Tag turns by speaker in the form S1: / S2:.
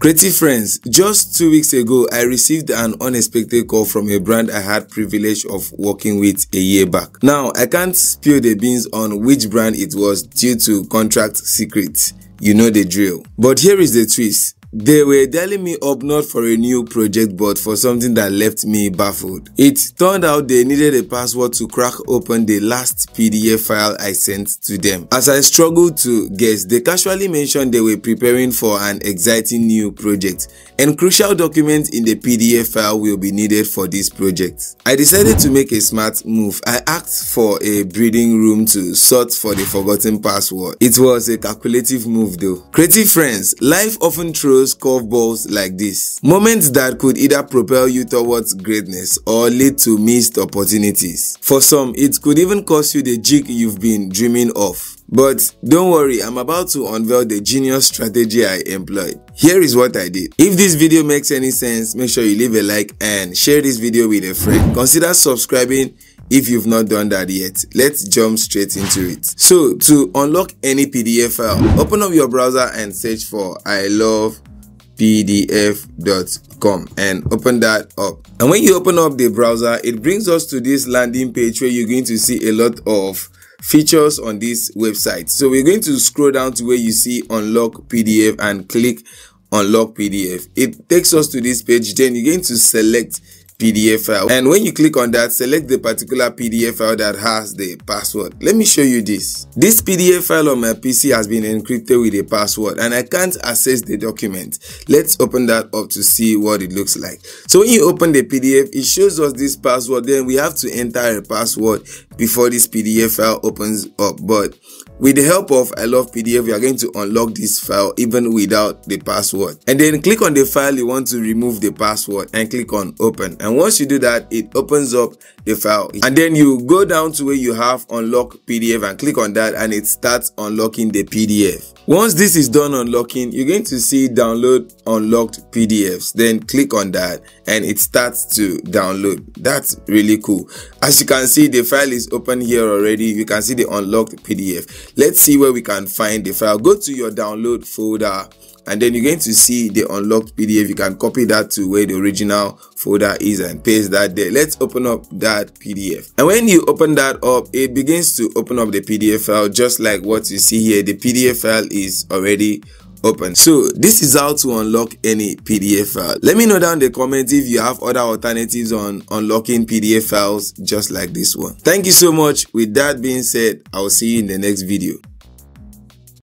S1: Creative friends, just two weeks ago, I received an unexpected call from a brand I had privilege of working with a year back. Now, I can't spill the beans on which brand it was due to contract secrets. You know the drill. But here is the twist. They were dialing me up not for a new project but for something that left me baffled. It turned out they needed a password to crack open the last PDF file I sent to them. As I struggled to guess, they casually mentioned they were preparing for an exciting new project and crucial documents in the PDF file will be needed for this project. I decided to make a smart move. I asked for a breathing room to sort for the forgotten password. It was a calculative move though. Creative friends, life often throws throws curveballs like this. Moments that could either propel you towards greatness or lead to missed opportunities. For some, it could even cost you the jig you've been dreaming of. But don't worry, I'm about to unveil the genius strategy I employed. Here is what I did. If this video makes any sense, make sure you leave a like and share this video with a friend. Consider subscribing if you've not done that yet let's jump straight into it so to unlock any pdf file open up your browser and search for i love pdf.com and open that up. And when you open up the browser it brings us to this landing page where you're going to see a lot of features on this website. So we're going to scroll down to where you see unlock pdf and click unlock pdf it takes us to this page. Then you're going to select PDF file. And when you click on that, select the particular PDF file that has the password. Let me show you this. This PDF file on my PC has been encrypted with a password and I can't access the document. Let's open that up to see what it looks like. So when you open the PDF, it shows us this password. Then we have to enter a password before this PDF file opens up. But with the help of I love PDF, we are going to unlock this file even without the password. And then click on the file you want to remove the password and click on open. And once you do that, it opens up the file. And then you go down to where you have unlock PDF and click on that and it starts unlocking the PDF. Once this is done unlocking, you're going to see download unlocked PDFs. Then click on that and it starts to download. That's really cool. As you can see, the file open here already. You can see the unlocked PDF. Let's see where we can find the file. Go to your download folder and then you're going to see the unlocked PDF. You can copy that to where the original folder is and paste that there. Let's open up that PDF. And when you open that up, it begins to open up the PDF file just like what you see here. The PDF file is already open. So this is how to unlock any pdf file. Let me know down in the comments if you have other alternatives on unlocking pdf files just like this one. Thank you so much. With that being said i'll see you in the next video